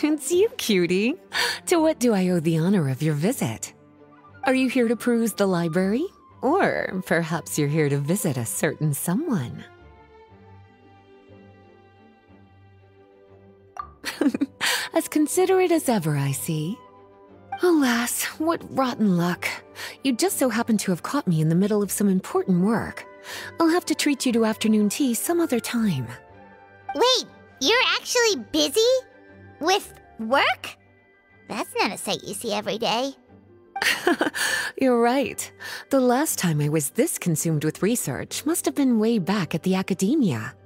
It's you, cutie. To what do I owe the honor of your visit? Are you here to peruse the library? Or perhaps you're here to visit a certain someone? as considerate as ever, I see. Alas, what rotten luck. You just so happen to have caught me in the middle of some important work. I'll have to treat you to afternoon tea some other time. Wait, you're actually busy? With work? That's not a sight you see every day. You're right. The last time I was this consumed with research must have been way back at the academia.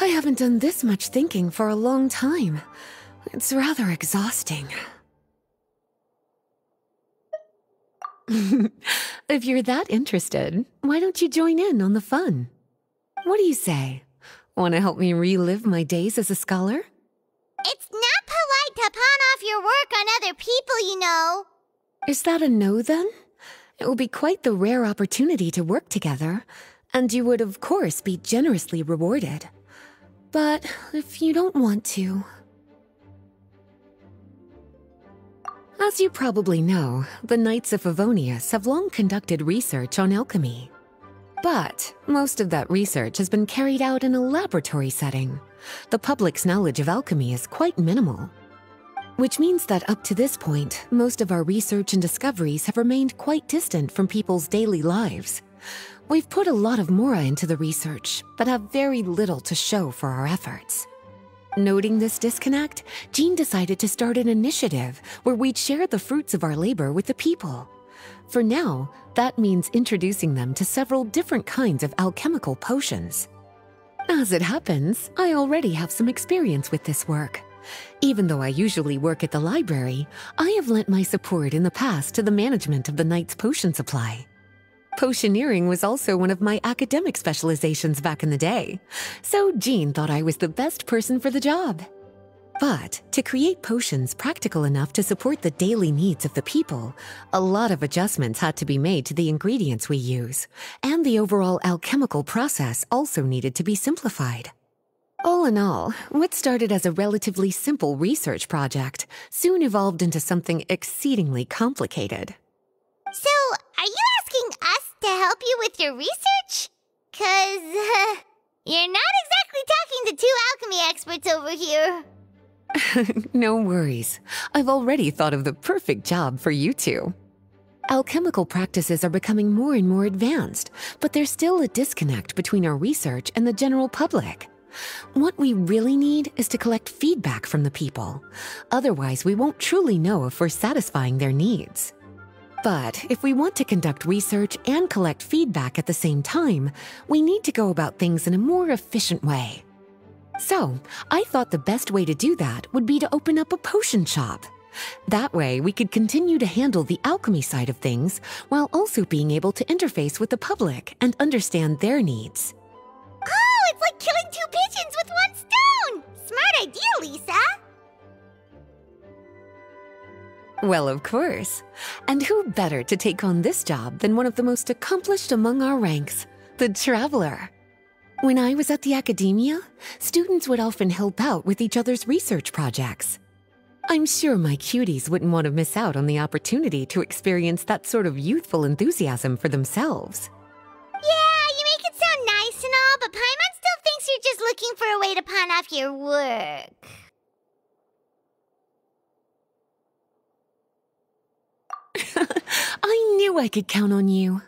I haven't done this much thinking for a long time. It's rather exhausting. if you're that interested, why don't you join in on the fun? What do you say? Want to help me relive my days as a scholar? It's not to pawn off your work on other people, you know. Is that a no then? It will be quite the rare opportunity to work together, and you would, of course, be generously rewarded. But if you don't want to. As you probably know, the Knights of Favonius have long conducted research on alchemy. But most of that research has been carried out in a laboratory setting. The public's knowledge of alchemy is quite minimal. Which means that up to this point, most of our research and discoveries have remained quite distant from people's daily lives. We've put a lot of Mora into the research, but have very little to show for our efforts. Noting this disconnect, Jean decided to start an initiative where we'd share the fruits of our labor with the people. For now, that means introducing them to several different kinds of alchemical potions. As it happens, I already have some experience with this work. Even though I usually work at the library, I have lent my support in the past to the management of the Knight's potion supply. Potioneering was also one of my academic specializations back in the day, so Jean thought I was the best person for the job. But to create potions practical enough to support the daily needs of the people, a lot of adjustments had to be made to the ingredients we use, and the overall alchemical process also needed to be simplified. All in all, what started as a relatively simple research project soon evolved into something exceedingly complicated. So, are you asking us to help you with your research? Cause, uh, you're not exactly talking to two alchemy experts over here. no worries. I've already thought of the perfect job for you two. Alchemical practices are becoming more and more advanced, but there's still a disconnect between our research and the general public. What we really need is to collect feedback from the people. Otherwise, we won't truly know if we're satisfying their needs. But if we want to conduct research and collect feedback at the same time, we need to go about things in a more efficient way. So, I thought the best way to do that would be to open up a potion shop. That way, we could continue to handle the alchemy side of things while also being able to interface with the public and understand their needs. Oh, it's like killing two pigeons with one stone! Smart idea, Lisa! Well, of course. And who better to take on this job than one of the most accomplished among our ranks, the Traveler? When I was at the academia, students would often help out with each other's research projects. I'm sure my cuties wouldn't want to miss out on the opportunity to experience that sort of youthful enthusiasm for themselves. Yeah, looking for a way to pawn off your work. I knew I could count on you.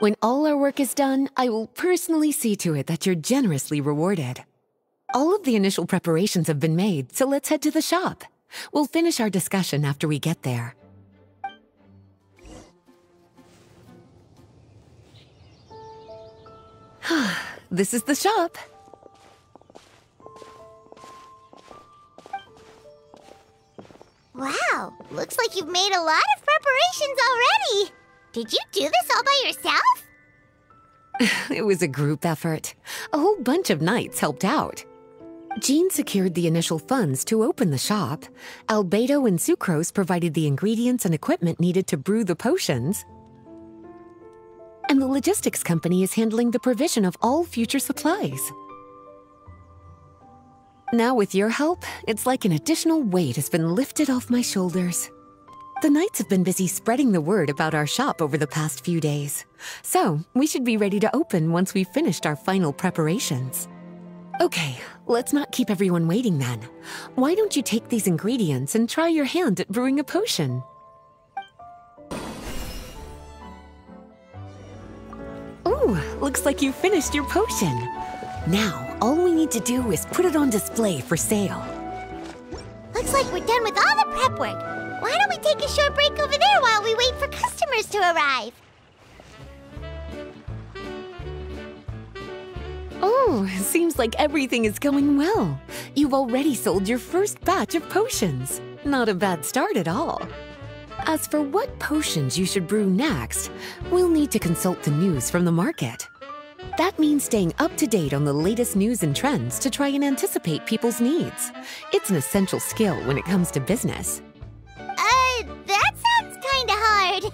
When all our work is done, I will personally see to it that you're generously rewarded. All of the initial preparations have been made, so let's head to the shop. We'll finish our discussion after we get there. this is the shop. Wow, looks like you've made a lot of preparations already. Did you do this all by yourself? it was a group effort. A whole bunch of knights helped out. Jean secured the initial funds to open the shop. Albedo and Sucrose provided the ingredients and equipment needed to brew the potions. And the logistics company is handling the provision of all future supplies. Now, with your help, it's like an additional weight has been lifted off my shoulders. The Knights have been busy spreading the word about our shop over the past few days, so we should be ready to open once we've finished our final preparations. Okay, let's not keep everyone waiting then. Why don't you take these ingredients and try your hand at brewing a potion? Ooh, looks like you finished your potion. Now, all we need to do is put it on display for sale. Looks like we're done with all the prep work. Why don't we take a short break over there while we wait for customers to arrive? Oh, seems like everything is going well. You've already sold your first batch of potions. Not a bad start at all. As for what potions you should brew next, we'll need to consult the news from the market. That means staying up to date on the latest news and trends to try and anticipate people's needs. It's an essential skill when it comes to business. Uh, that sounds kinda hard.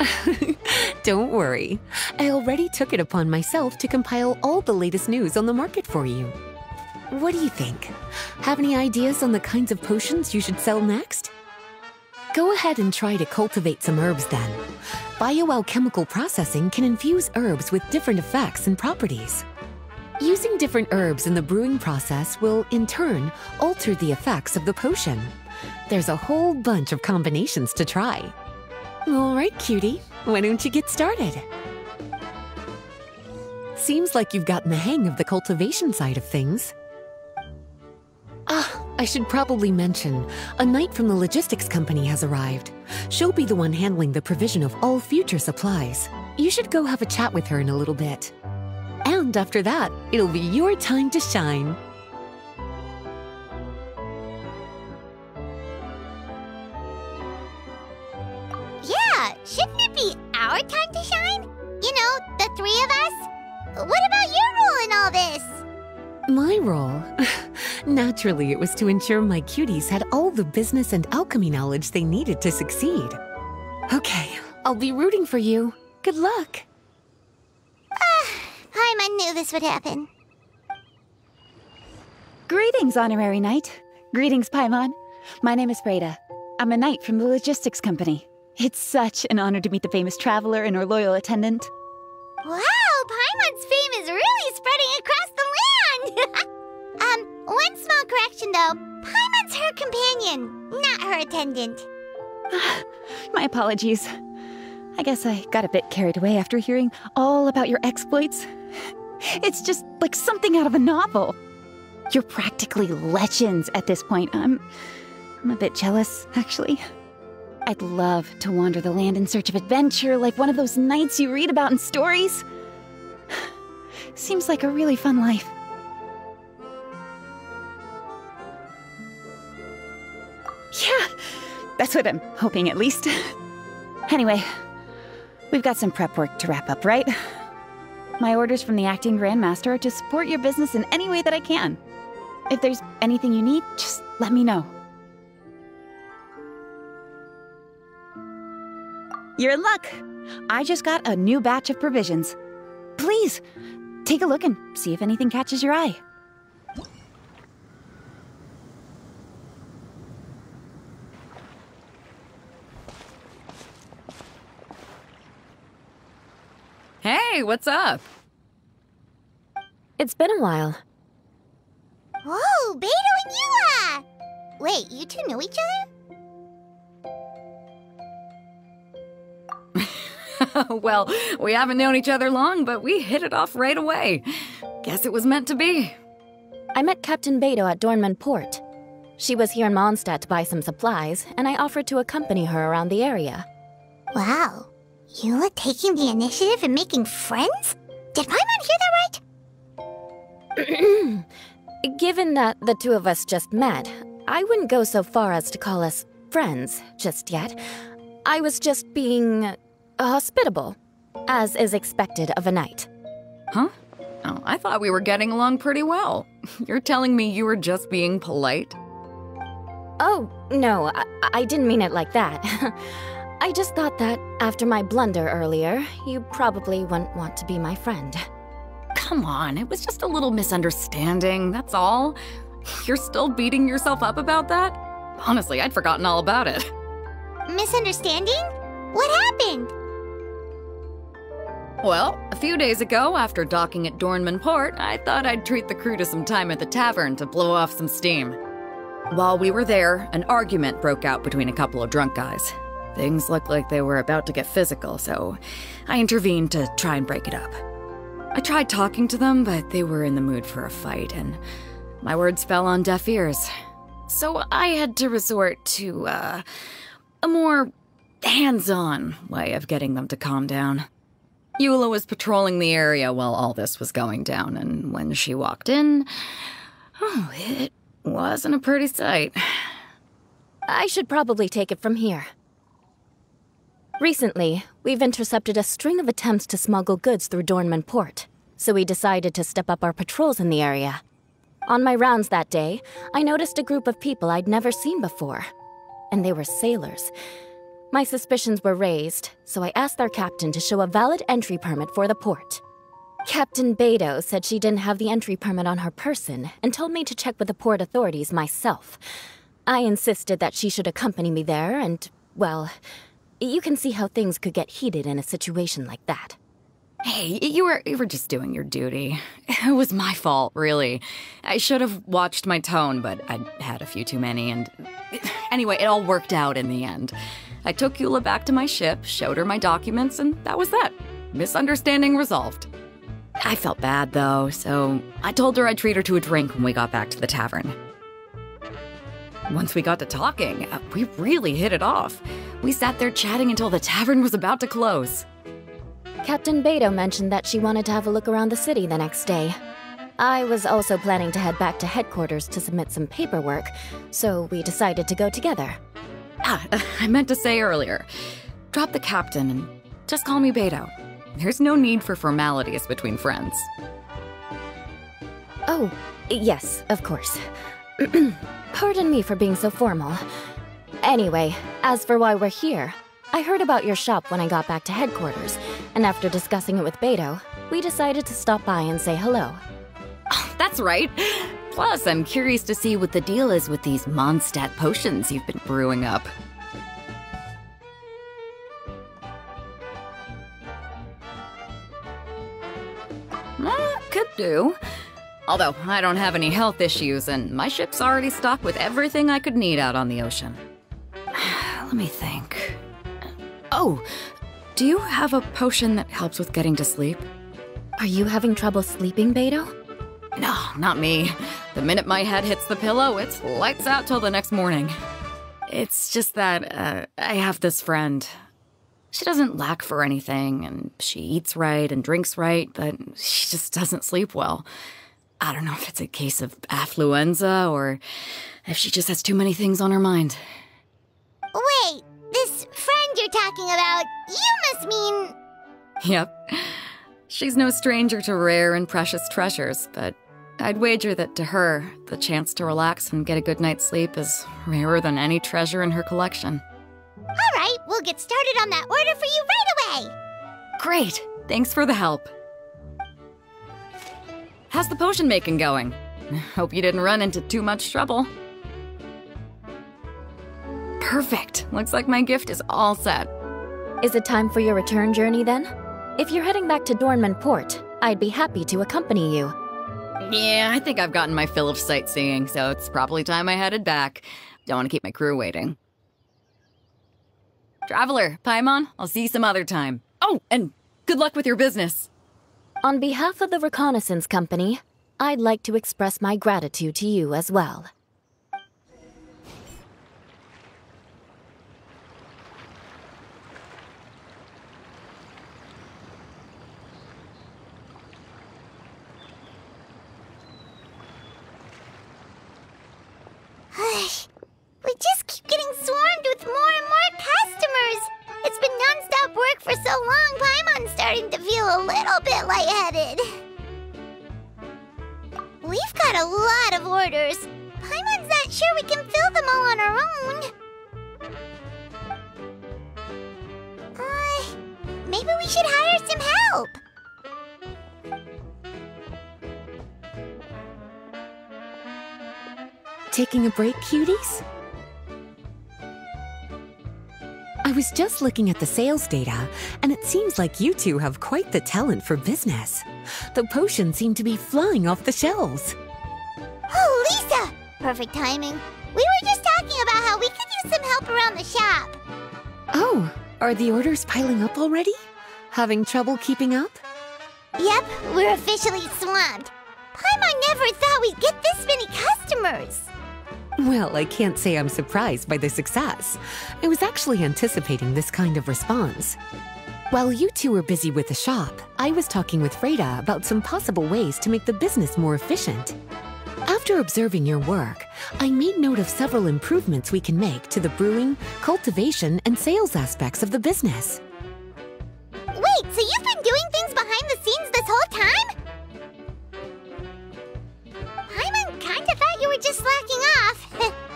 Don't worry. I already took it upon myself to compile all the latest news on the market for you. What do you think? Have any ideas on the kinds of potions you should sell next? Go ahead and try to cultivate some herbs then. Bioalchemical processing can infuse herbs with different effects and properties. Using different herbs in the brewing process will, in turn, alter the effects of the potion. There's a whole bunch of combinations to try. All right, cutie. Why don't you get started? Seems like you've gotten the hang of the cultivation side of things. Ah, I should probably mention, a knight from the logistics company has arrived. She'll be the one handling the provision of all future supplies. You should go have a chat with her in a little bit. And after that, it'll be your time to shine. Yeah, shouldn't it be our time to shine? You know, the three of us? What about your role in all this? My role? Naturally, it was to ensure my cuties had all the business and alchemy knowledge they needed to succeed. Okay, I'll be rooting for you. Good luck. Ah, Paimon knew this would happen. Greetings, Honorary Knight. Greetings, Paimon. My name is Freda. I'm a knight from the logistics company. It's such an honor to meet the famous traveler and her loyal attendant. Wow, Paimon's fame is really spreading across the land! um, one small correction though. Paimon's her companion, not her attendant. My apologies. I guess I got a bit carried away after hearing all about your exploits. It's just like something out of a novel. You're practically legends at this point. I'm I'm a bit jealous, actually. I'd love to wander the land in search of adventure like one of those knights you read about in stories. Seems like a really fun life. Yeah, that's what I'm hoping at least. anyway, we've got some prep work to wrap up, right? My orders from the acting grandmaster are to support your business in any way that I can. If there's anything you need, just let me know. You're in luck. I just got a new batch of provisions. Please, take a look and see if anything catches your eye. Hey, what's up? It's been a while. Whoa, Beidou and Eula! Wait, you two know each other? well, we haven't known each other long, but we hit it off right away. Guess it was meant to be. I met Captain Beidou at Dornman Port. She was here in Mondstadt to buy some supplies, and I offered to accompany her around the area. Wow. Eula taking the initiative and making friends? Did Paimon hear that right? Given that the two of us just met, I wouldn't go so far as to call us friends just yet. I was just being hospitable, as is expected of a knight. Huh? Oh, I thought we were getting along pretty well. You're telling me you were just being polite? Oh, no, I, I didn't mean it like that. I just thought that after my blunder earlier, you probably wouldn't want to be my friend. Come on, it was just a little misunderstanding, that's all. You're still beating yourself up about that? Honestly, I'd forgotten all about it. Misunderstanding? What happened? Well, a few days ago, after docking at Dornman Port, I thought I'd treat the crew to some time at the tavern to blow off some steam. While we were there, an argument broke out between a couple of drunk guys. Things looked like they were about to get physical, so I intervened to try and break it up. I tried talking to them, but they were in the mood for a fight, and my words fell on deaf ears. So I had to resort to, uh, a more hands on way of getting them to calm down. Eula was patrolling the area while all this was going down, and when she walked in, oh, it wasn't a pretty sight. I should probably take it from here. Recently, we've intercepted a string of attempts to smuggle goods through Dornman Port, so we decided to step up our patrols in the area. On my rounds that day, I noticed a group of people I'd never seen before, and they were sailors. My suspicions were raised, so I asked their captain to show a valid entry permit for the port. Captain Beidou said she didn't have the entry permit on her person and told me to check with the port authorities myself. I insisted that she should accompany me there, and, well, you can see how things could get heated in a situation like that. Hey, you were you were just doing your duty. It was my fault, really. I should have watched my tone, but I'd had a few too many and anyway, it all worked out in the end. I took Eula back to my ship, showed her my documents, and that was that. Misunderstanding resolved. I felt bad though, so I told her I'd treat her to a drink when we got back to the tavern. Once we got to talking, uh, we really hit it off. We sat there chatting until the tavern was about to close. Captain Beidou mentioned that she wanted to have a look around the city the next day. I was also planning to head back to headquarters to submit some paperwork, so we decided to go together. Ah, I meant to say earlier. Drop the captain and just call me Beidou. There's no need for formalities between friends. Oh, yes, of course. Pardon me for being so formal. Anyway, as for why we're here, I heard about your shop when I got back to headquarters, and after discussing it with Beidou, we decided to stop by and say hello. Oh, that's right. Plus, I'm curious to see what the deal is with these Mondstadt potions you've been brewing up. Uh, could do. Although, I don't have any health issues, and my ship's already stocked with everything I could need out on the ocean. Let me think. Oh, do you have a potion that helps with getting to sleep? Are you having trouble sleeping, Beidou? No, not me. The minute my head hits the pillow, it's lights out till the next morning. It's just that uh, I have this friend. She doesn't lack for anything, and she eats right and drinks right, but she just doesn't sleep well. I don't know if it's a case of affluenza or if she just has too many things on her mind. Wait, this friend you're talking about, you must mean. Yep. She's no stranger to rare and precious treasures, but I'd wager that to her, the chance to relax and get a good night's sleep is rarer than any treasure in her collection. All right, we'll get started on that order for you right away. Great! Thanks for the help. How's the potion making going? Hope you didn't run into too much trouble. Perfect. Looks like my gift is all set. Is it time for your return journey then? If you're heading back to Dornman Port, I'd be happy to accompany you. Yeah, I think I've gotten my fill of sightseeing, so it's probably time I headed back. Don't want to keep my crew waiting. Traveler, Paimon, I'll see you some other time. Oh, and good luck with your business. On behalf of the Reconnaissance Company, I'd like to express my gratitude to you as well. We just keep getting swarmed with more and more customers. It's been non-stop work for so long, Paimon's starting to feel a little bit lightheaded. We've got a lot of orders. Paimon's not sure we can fill them all on our own. Uh, maybe we should hire some help. Taking a break, cuties? I was just looking at the sales data, and it seems like you two have quite the talent for business. The potions seem to be flying off the shelves. Oh, Lisa! Perfect timing. We were just talking about how we could use some help around the shop. Oh, are the orders piling up already? Having trouble keeping up? Yep, we're officially swamped. Paimon never thought we'd get this many customers. Well, I can't say I'm surprised by the success. I was actually anticipating this kind of response. While you two were busy with the shop, I was talking with Freda about some possible ways to make the business more efficient. After observing your work, I made note of several improvements we can make to the brewing, cultivation, and sales aspects of the business. Wait, so you've been doing things behind the scenes this whole time? You were just slacking off.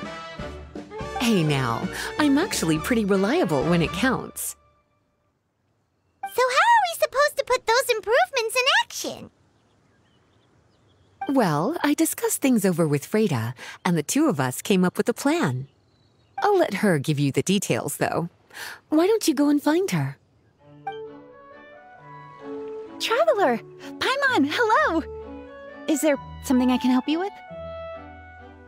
Hey now, I'm actually pretty reliable when it counts. so how are we supposed to put those improvements in action? Well, I discussed things over with Freda, and the two of us came up with a plan. I'll let her give you the details, though. Why don't you go and find her? Traveler! Paimon, hello! Is there something I can help you with?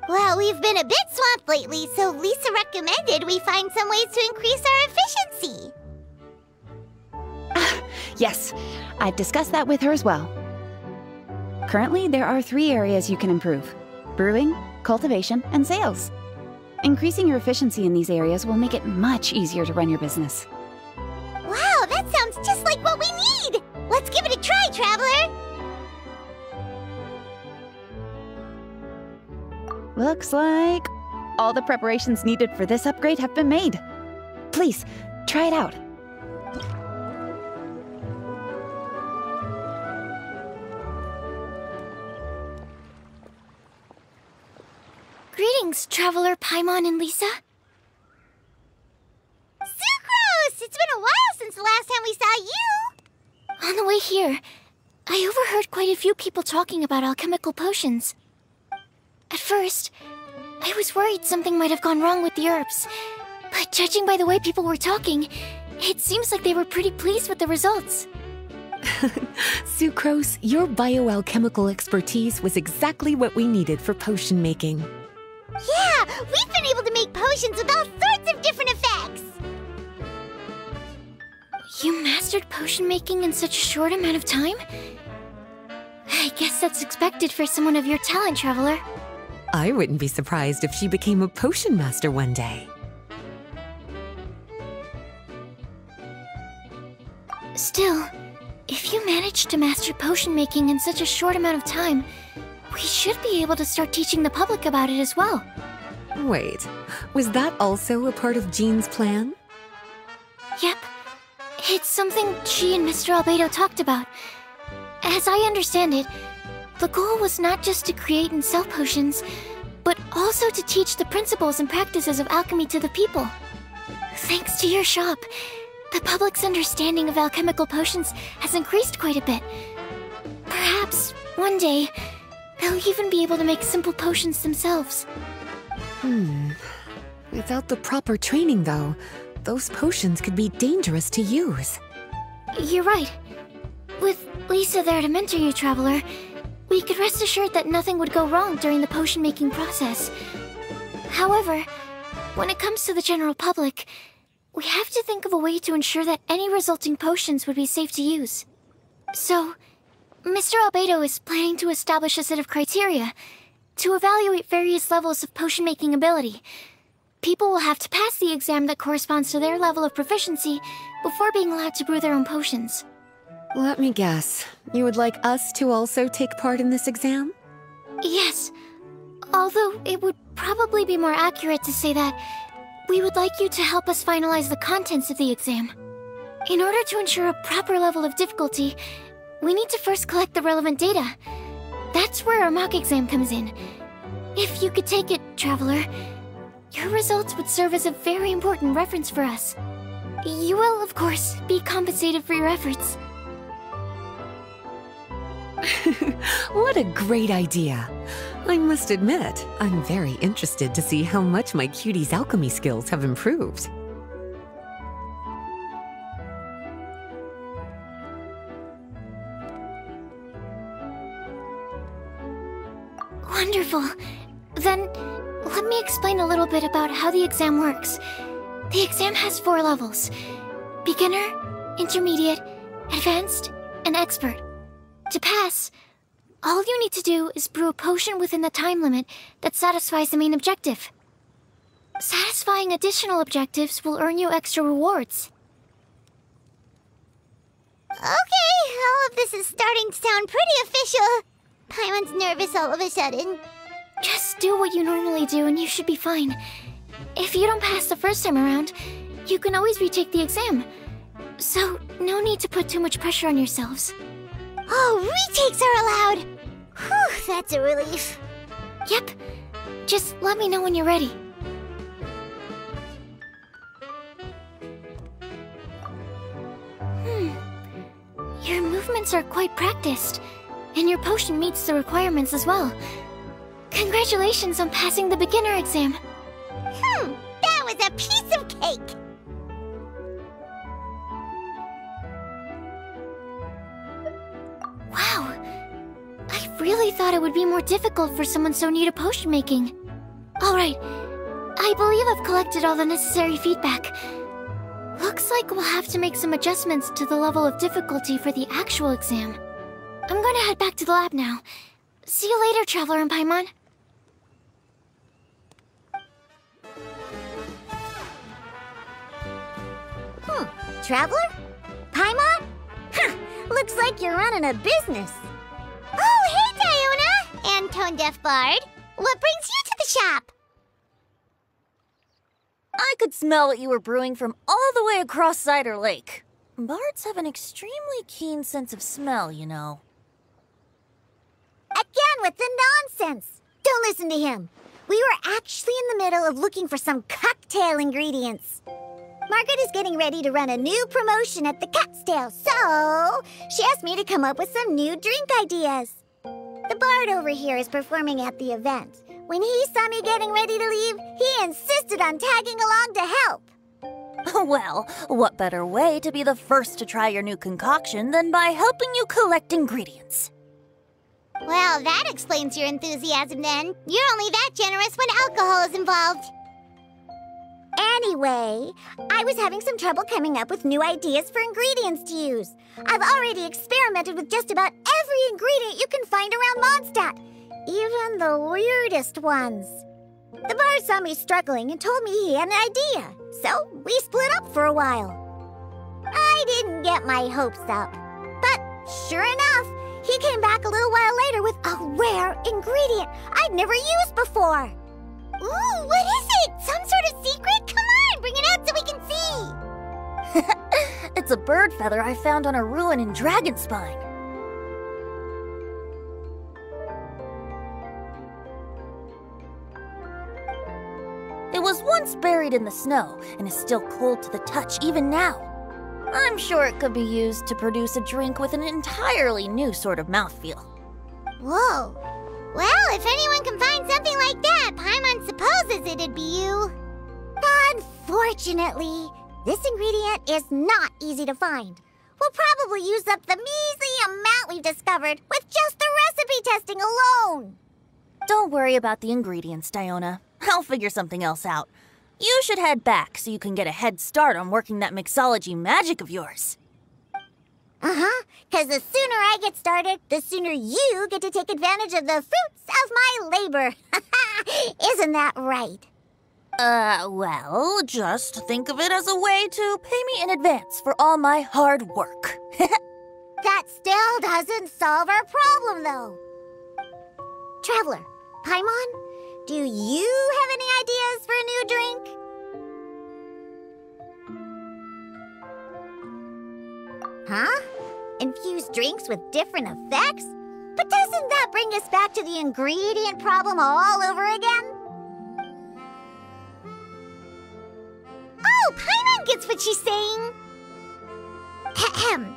Well, we've been a bit swamped lately, so Lisa recommended we find some ways to increase our efficiency. Ah, yes, I've discussed that with her as well. Currently, there are three areas you can improve brewing, cultivation, and sales. Increasing your efficiency in these areas will make it much easier to run your business. Wow, that sounds just like what we need! Let's give it a try, Traveler! Looks like all the preparations needed for this upgrade have been made. Please, try it out. Greetings, Traveler Paimon and Lisa. Sucrose! It's been a while since the last time we saw you! On the way here, I overheard quite a few people talking about alchemical potions. At first, I was worried something might have gone wrong with the herbs. But judging by the way people were talking, it seems like they were pretty pleased with the results. Sucrose, your bioalchemical expertise was exactly what we needed for potion making. Yeah, we've been able to make potions with all sorts of different effects! You mastered potion making in such a short amount of time? I guess that's expected for someone of your talent, Traveler. I wouldn't be surprised if she became a potion master one day. Still, if you managed to master potion making in such a short amount of time, we should be able to start teaching the public about it as well. Wait, was that also a part of Jean's plan? Yep. It's something she and Mr. Albedo talked about. As I understand it, the goal was not just to create and sell potions, but also to teach the principles and practices of alchemy to the people. Thanks to your shop, the public's understanding of alchemical potions has increased quite a bit. Perhaps, one day, they'll even be able to make simple potions themselves. Hmm. Without the proper training, though, those potions could be dangerous to use. You're right. With Lisa there to mentor you, Traveler, we could rest assured that nothing would go wrong during the potion making process. However, when it comes to the general public, we have to think of a way to ensure that any resulting potions would be safe to use. So, Mr. Albedo is planning to establish a set of criteria to evaluate various levels of potion making ability. People will have to pass the exam that corresponds to their level of proficiency before being allowed to brew their own potions. Let me guess. You would like us to also take part in this exam? Yes. Although it would probably be more accurate to say that we would like you to help us finalize the contents of the exam. In order to ensure a proper level of difficulty, we need to first collect the relevant data. That's where our mock exam comes in. If you could take it, Traveler, your results would serve as a very important reference for us. You will, of course, be compensated for your efforts. What a great idea. I must admit, I'm very interested to see how much my cutie's alchemy skills have improved. Wonderful. Then, let me explain a little bit about how the exam works. The exam has four levels. Beginner, Intermediate, Advanced, and Expert. To pass, all you need to do is brew a potion within the time limit that satisfies the main objective. Satisfying additional objectives will earn you extra rewards. Okay, all of this is starting to sound pretty official. Paimon's nervous all of a sudden. Just do what you normally do and you should be fine. If you don't pass the first time around, you can always retake the exam. So, no need to put too much pressure on yourselves. Oh, retakes are allowed! Whew, that's a relief. Yep. Just let me know when you're ready. Hmm. Your movements are quite practiced, and your potion meets the requirements as well. Congratulations on passing the beginner exam. Hmm, that was a piece of cake! Wow. I really thought it would be more difficult for someone so new to potion making. Alright. I believe I've collected all the necessary feedback. Looks like we'll have to make some adjustments to the level of difficulty for the actual exam. I'm gonna head back to the lab now. See you later, Traveler and Paimon. Hmm, Traveler? Paimon? Huh, looks like you're running a business. Oh, hey, Diona! And Tone Deaf Bard. What brings you to the shop? I could smell what you were brewing from all the way across Cider Lake. Bards have an extremely keen sense of smell, you know. Again with the nonsense! Don't listen to him. We were actually in the middle of looking for some cocktail ingredients. Margaret is getting ready to run a new promotion at the Cat's Tail, so she asked me to come up with some new drink ideas. The bard over here is performing at the event. When he saw me getting ready to leave, he insisted on tagging along to help. well, what better way to be the first to try your new concoction than by helping you collect ingredients? Well, that explains your enthusiasm then. You're only that generous when alcohol is involved. Anyway, I was having some trouble coming up with new ideas for ingredients to use. I've already experimented with just about every ingredient you can find around Mondstadt, even the weirdest ones. The bar saw me struggling and told me he had an idea, so we split up for a while. I didn't get my hopes up, but sure enough, he came back a little while later with a rare ingredient I'd never used before. Ooh, what is it? Some sort of secret? On, bring it out so we can see. it's a bird feather I found on a ruin in Dragonspine. It was once buried in the snow and is still cold to the touch even now. I'm sure it could be used to produce a drink with an entirely new sort of mouthfeel. Whoa. Well, if anyone can find something like that, Paimon supposes it'd be you. Unfortunately, this ingredient is not easy to find. We'll probably use up the measly amount we've discovered with just the recipe testing alone. Don't worry about the ingredients, Diona. I'll figure something else out. You should head back so you can get a head start on working that mixology magic of yours. Uh-huh, because the sooner I get started, the sooner you get to take advantage of the fruits of my labor. Isn't that right? Uh, well, just think of it as a way to pay me in advance for all my hard work. that still doesn't solve our problem, though. Traveler, Paimon, do you have any ideas for a new drink? Huh? Infuse drinks with different effects? But doesn't that bring us back to the ingredient problem all over again? Oh, gets what she's saying. Ahem.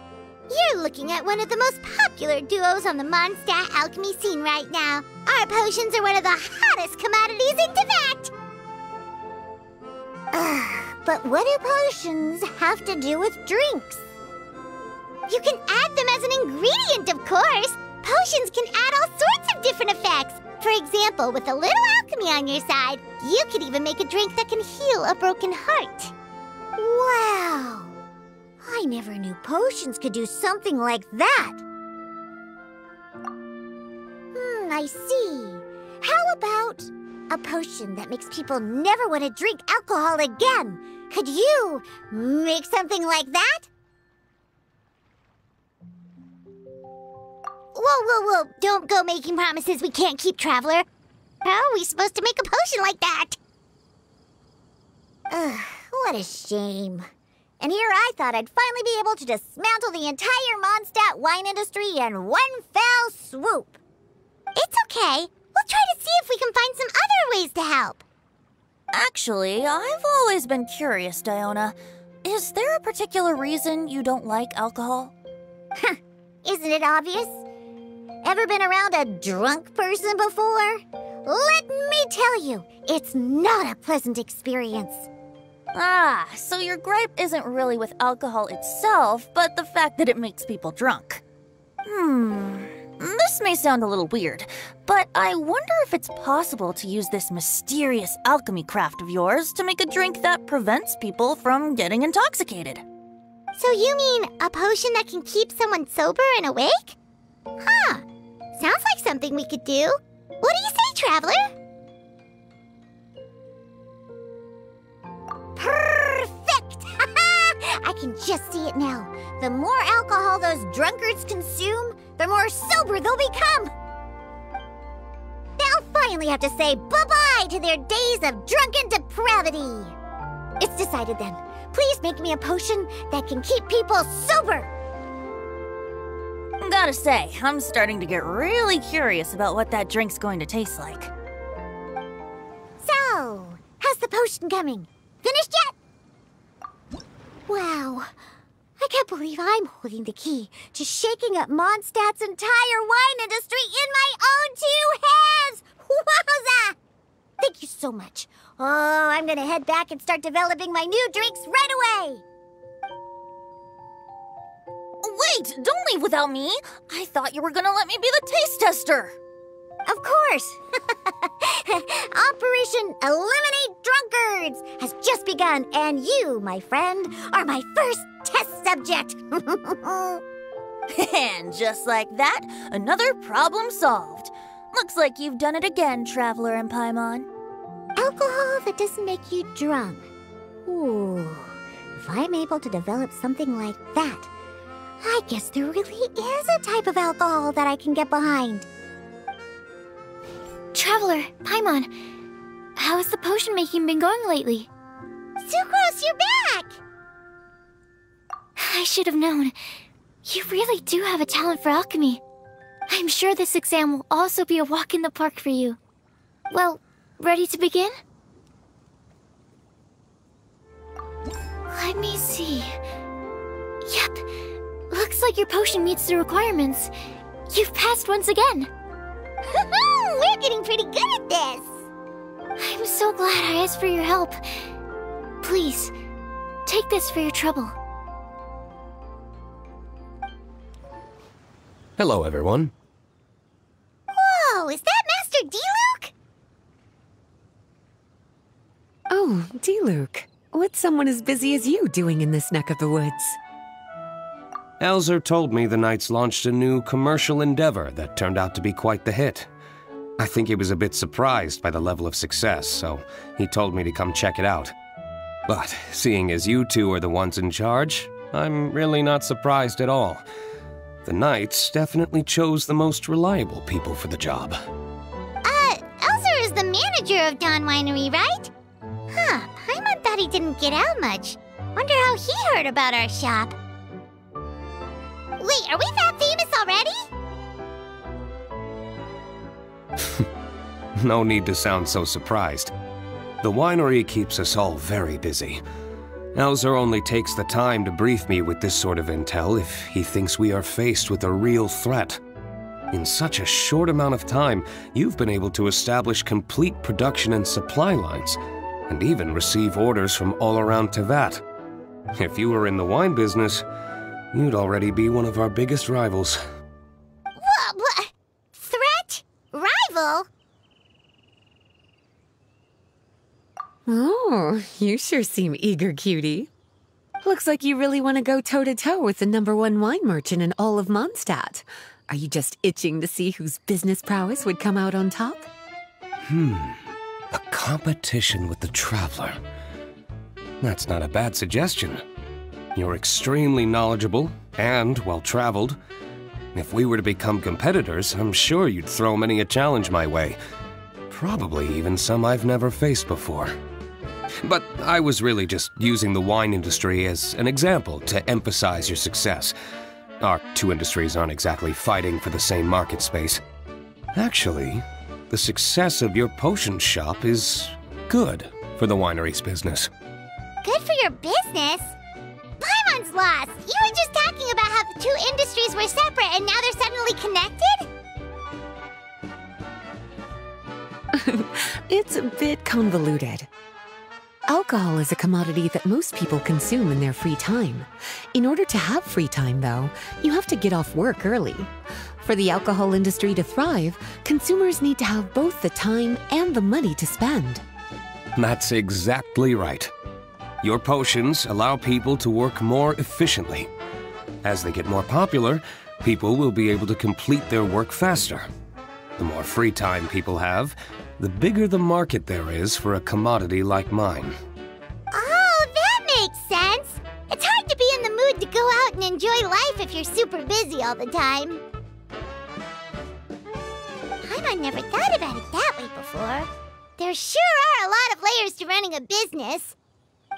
You're looking at one of the most popular duos on the Mondstadt alchemy scene right now. Our potions are one of the hottest commodities in Teyvat. Ugh, but what do potions have to do with drinks? You can add them as an ingredient, of course. Potions can add all sorts of different effects. For example, with a little alchemy on your side, you could even make a drink that can heal a broken heart. Wow! I never knew potions could do something like that. Hmm, I see. How about a potion that makes people never want to drink alcohol again? Could you make something like that? Whoa, whoa, whoa! Don't go making promises we can't keep, Traveler. How are we supposed to make a potion like that? Ugh, what a shame. And here I thought I'd finally be able to dismantle the entire Mondstadt wine industry in one fell swoop. It's okay. We'll try to see if we can find some other ways to help. Actually, I've always been curious, Diona. Is there a particular reason you don't like alcohol? Isn't it obvious? Ever been around a drunk person before? Let me tell you, it's not a pleasant experience. Ah, so your gripe isn't really with alcohol itself, but the fact that it makes people drunk. Hmm. This may sound a little weird, but I wonder if it's possible to use this mysterious alchemy craft of yours to make a drink that prevents people from getting intoxicated. So you mean a potion that can keep someone sober and awake? Huh. Sounds like something we could do. What do you say, Traveler? Perfect! I can just see it now. The more alcohol those drunkards consume, the more sober they'll become. They'll finally have to say bye-bye to their days of drunken depravity. It's decided then. Please make me a potion that can keep people sober. Gotta say, I'm starting to get really curious about what that drink's going to taste like. So, how's the potion coming? Finished yet? Wow. I can't believe I'm holding the key to shaking up Mondstadt's entire wine industry in my own two hands! Wowza! Thank you so much. Oh, I'm gonna head back and start developing my new drinks right away! Wait, don't leave without me! I thought you were gonna let me be the taste tester! Of course! Operation Eliminate Drunkards has just begun, and you, my friend, are my first test subject! and just like that, another problem solved. Looks like you've done it again, Traveler and Paimon. Alcohol that doesn't make you drunk. Ooh, if I'm able to develop something like that, I guess there really is a type of alcohol that I can get behind. Traveler, Paimon, how has the potion making been going lately? Sucrose, you're back! I should have known. You really do have a talent for alchemy. I'm sure this exam will also be a walk in the park for you. Well, ready to begin? Let me see. Yep, looks like your potion meets the requirements. You've passed once again. We're getting pretty good at this. I'm so glad I asked for your help. Please, take this for your trouble. Hello, everyone. Whoa, is that Master Diluc? Oh, Diluc. What's someone as busy as you doing in this neck of the woods? Elzer told me the Knights launched a new commercial endeavor that turned out to be quite the hit. I think he was a bit surprised by the level of success, so he told me to come check it out. But seeing as you two are the ones in charge, I'm really not surprised at all. The Knights definitely chose the most reliable people for the job. Uh, Elzer is the manager of Dawn Winery, right? Huh, Paimon thought he didn't get out much. Wonder how he heard about our shop. Wait, are we that famous already? no need to sound so surprised. The winery keeps us all very busy. Elzer only takes the time to brief me with this sort of intel if he thinks we are faced with a real threat. In such a short amount of time, you've been able to establish complete production and supply lines, and even receive orders from all around Teyvat. If you were in the wine business, you'd already be one of our biggest rivals. What? what? Threat? Rival? Oh, you sure seem eager, cutie. Looks like you really want to go toe to toe with the number one wine merchant in all of Mondstadt. Are you just itching to see whose business prowess would come out on top? Hmm. A competition with the Traveler. That's not a bad suggestion. You're extremely knowledgeable and well traveled. If we were to become competitors, I'm sure you'd throw many a challenge my way. Probably even some I've never faced before. But I was really just using the wine industry as an example to emphasize your success. Our two industries aren't exactly fighting for the same market space. Actually, the success of your potion shop is good for the winery's business. Good for your business? Paimon's lost! You were just talking about how the two industries were separate and now they're suddenly connected? it's a bit convoluted. Alcohol is a commodity that most people consume in their free time. In order to have free time, though, you have to get off work early. For the alcohol industry to thrive, consumers need to have both the time and the money to spend. That's exactly right. Your potions allow people to work more efficiently. As they get more popular, people will be able to complete their work faster. The more free time people have, the bigger the market there is for a commodity like mine. Oh, that makes sense! It's hard to be in the mood to go out and enjoy life if you're super busy all the time. Paimon never thought about it that way before. There sure are a lot of layers to running a business.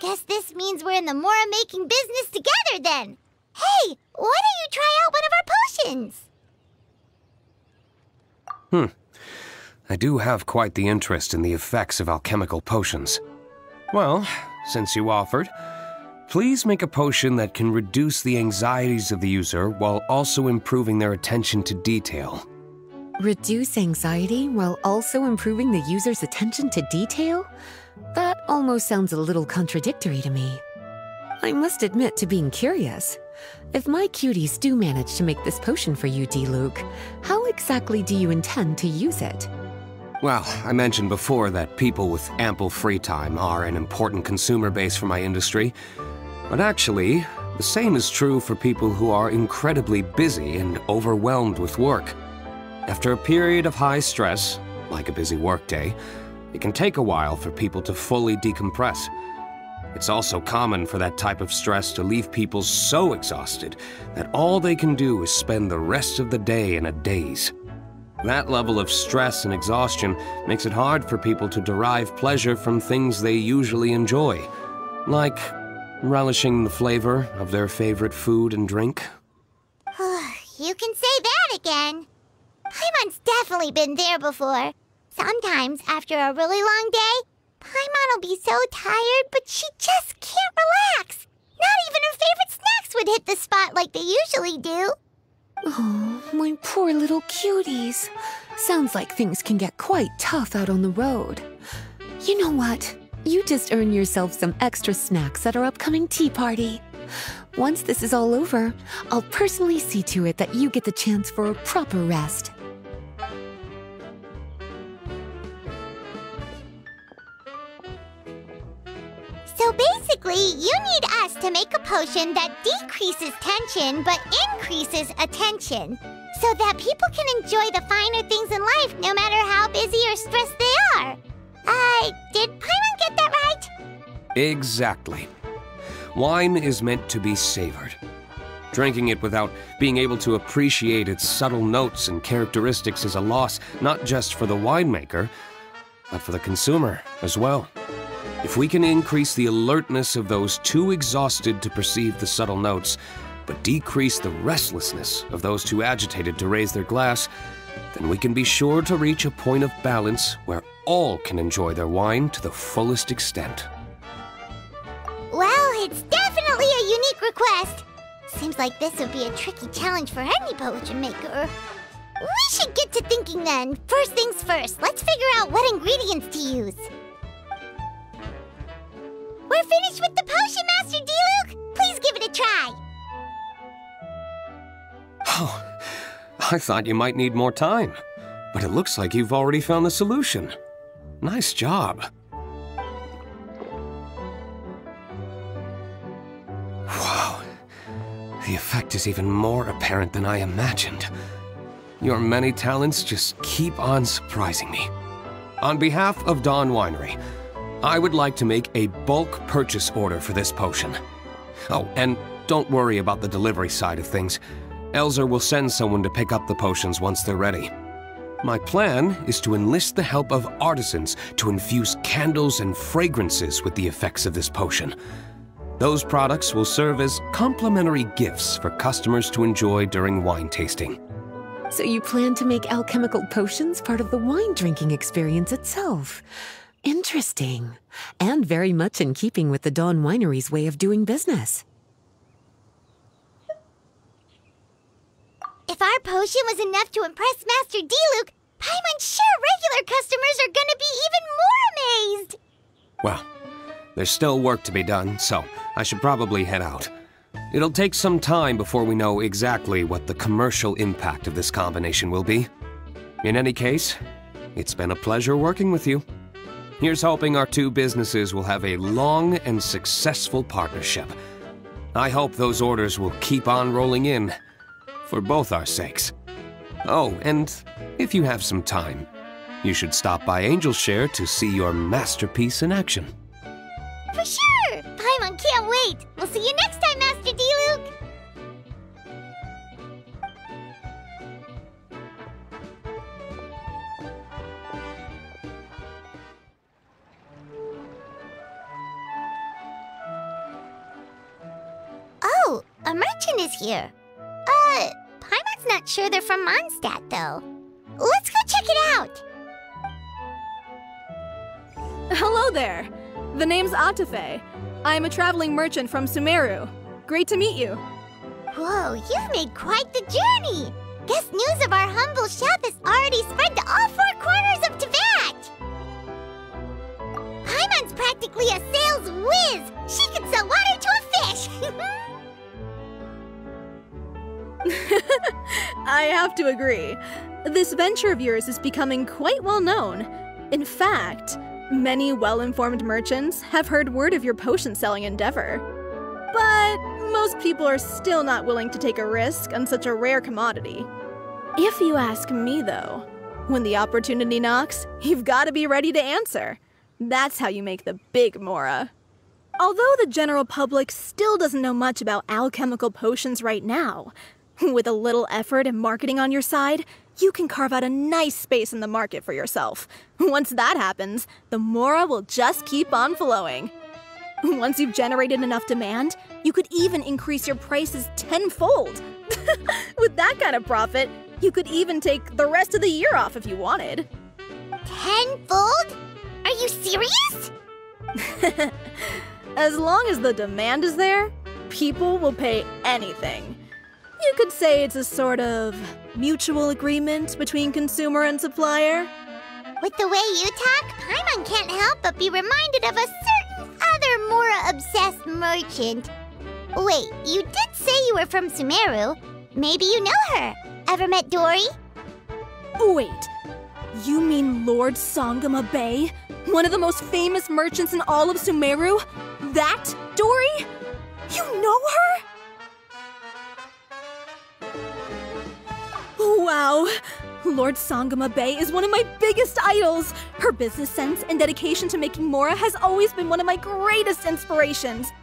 Guess this means we're in the Mora making business together then. Hey, why don't you try out one of our potions? Hmm. I do have quite the interest in the effects of alchemical potions. Well, since you offered, please make a potion that can reduce the anxieties of the user while also improving their attention to detail. Reduce anxiety while also improving the user's attention to detail? That almost sounds a little contradictory to me. I must admit to being curious. If my cuties do manage to make this potion for you, Diluc, how exactly do you intend to use it? Well, I mentioned before that people with ample free time are an important consumer base for my industry. But actually, the same is true for people who are incredibly busy and overwhelmed with work. After a period of high stress, like a busy workday, it can take a while for people to fully decompress. It's also common for that type of stress to leave people so exhausted that all they can do is spend the rest of the day in a daze. That level of stress and exhaustion makes it hard for people to derive pleasure from things they usually enjoy, like relishing the flavor of their favorite food and drink. you can say that again. Paimon's definitely been there before. Sometimes, after a really long day, Paimon will be so tired, but she just can't relax. Not even her favorite snacks would hit the spot like they usually do. Oh, my poor little cuties. Sounds like things can get quite tough out on the road. You know what? You just earn yourself some extra snacks at our upcoming tea party. Once this is all over, I'll personally see to it that you get the chance for a proper rest. Basically, you need us to make a potion that decreases tension but increases attention. So that people can enjoy the finer things in life no matter how busy or stressed they are. Uh, did Paimon get that right? Exactly. Wine is meant to be savored. Drinking it without being able to appreciate its subtle notes and characteristics is a loss not just for the winemaker, but for the consumer as well. If we can increase the alertness of those too exhausted to perceive the subtle notes, but decrease the restlessness of those too agitated to raise their glass, then we can be sure to reach a point of balance where all can enjoy their wine to the fullest extent. Well, It's definitely a unique request. Seems like this would be a tricky challenge for any potion maker. We should get to thinking then. First things first, let's figure out what ingredients to use. We're finished with the potion, Master Diluc. Please give it a try. Oh, I thought you might need more time. But it looks like you've already found the solution. Nice job. Wow. The effect is even more apparent than I imagined. Your many talents just keep on surprising me. On behalf of Dawn Winery, I would like to make a bulk purchase order for this potion. Oh, and don't worry about the delivery side of things. Elzer will send someone to pick up the potions once they're ready. My plan is to enlist the help of artisans to infuse candles and fragrances with the effects of this potion. Those products will serve as complimentary gifts for customers to enjoy during wine tasting. So you plan to make alchemical potions part of the wine drinking experience itself? Interesting. And very much in keeping with the Dawn Winery's way of doing business. If our potion was enough to impress Master Diluc, Paimon's sure regular customers are gonna be even more amazed! Well, there's still work to be done, so I should probably head out. It'll take some time before we know exactly what the commercial impact of this combination will be. In any case, it's been a pleasure working with you. Here's hoping our two businesses will have a long and successful partnership. I hope those orders will keep on rolling in, for both our sakes. Oh, and if you have some time, you should stop by Angel's Share to see your masterpiece in action. For sure! Paimon can't wait! We'll see you next time, Master Diluc! Oh, a merchant is here. Uh, Paimon's not sure they're from Mondstadt, though. Let's go check it out! Hello there. The name's Atafe. I am a traveling merchant from Sumeru. Great to meet you. Whoa, you've made quite the journey! Guess news of our humble shop has already spread to all four corners of Teyvat! Paimon's practically a sales whiz! She can sell water to a fish! I have to agree. This venture of yours is becoming quite well known. In fact, many well informed merchants have heard word of your potion selling endeavor. But most people are still not willing to take a risk on such a rare commodity. If you ask me, though, when the opportunity knocks, you've got to be ready to answer. That's how you make the big Mora. Although the general public still doesn't know much about alchemical potions right now, with a little effort and marketing on your side, you can carve out a nice space in the market for yourself. Once that happens, the Mora will just keep on flowing. Once you've generated enough demand, you could even increase your prices tenfold. With that kind of profit, you could even take the rest of the year off if you wanted. Tenfold? Are you serious? As long as the demand is there, people will pay anything. You could say it's a sort of mutual agreement between consumer and supplier. With the way you talk, Paimon can't help but be reminded of a certain other Mora-obsessed merchant. Wait, you did say you were from Sumeru. Maybe you know her. Ever met Dori? Wait, you mean Lord Sangemah Bay? One of the most famous merchants in all of Sumeru? That Dori? You know her? Wow! Lord Sangemah Bay is one of my biggest idols! Her business sense and dedication to making Mora has always been one of my greatest inspirations.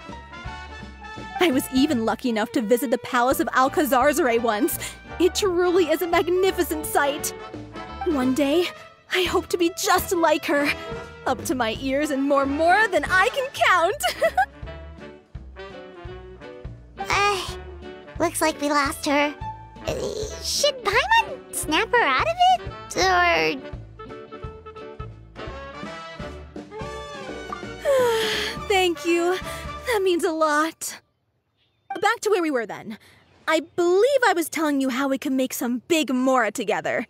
I was even lucky enough to visit the Palace of Alcazarzaray once. It truly is a magnificent sight. One day, I hope to be just like her. Up to my ears and more Mora than I can count! uh, looks like we lost her. Should Paimon snap her out of it? Or. Thank you. That means a lot. Back to where we were then. I believe I was telling you how we could make some big Mora together.